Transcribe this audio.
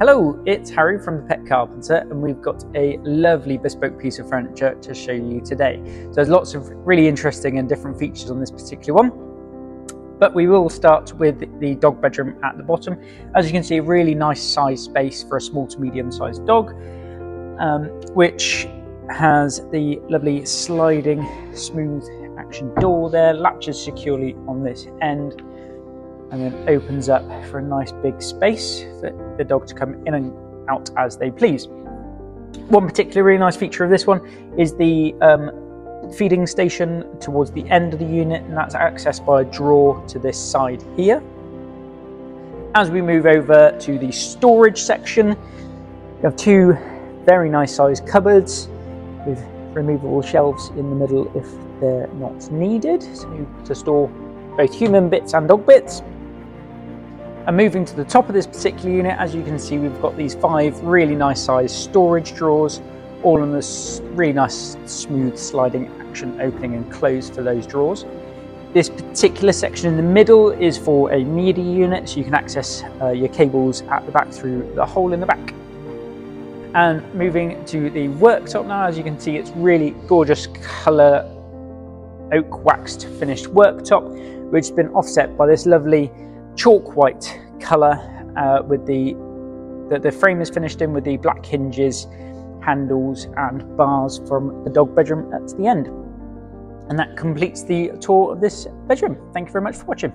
Hello, it's Harry from the Pet Carpenter, and we've got a lovely bespoke piece of furniture to show you today. So there's lots of really interesting and different features on this particular one. But we will start with the dog bedroom at the bottom. As you can see, a really nice size space for a small to medium sized dog, um, which has the lovely sliding smooth action door there, latches securely on this end, and then opens up for a nice big space for the dog to come in and out as they please. One particularly really nice feature of this one is the um, feeding station towards the end of the unit, and that's accessed by a drawer to this side here. As we move over to the storage section, we have two very nice sized cupboards with removable shelves in the middle if they're not needed, so to store both human bits and dog bits. And moving to the top of this particular unit, as you can see, we've got these five really nice sized storage drawers, all in this really nice smooth sliding action opening and close for those drawers. This particular section in the middle is for a media unit, so you can access uh, your cables at the back through the hole in the back. And moving to the worktop now, as you can see, it's really gorgeous colour oak waxed finished worktop, which has been offset by this lovely chalk white colour uh, with the, the, the frame is finished in with the black hinges, handles and bars from the dog bedroom at the end. And that completes the tour of this bedroom. Thank you very much for watching.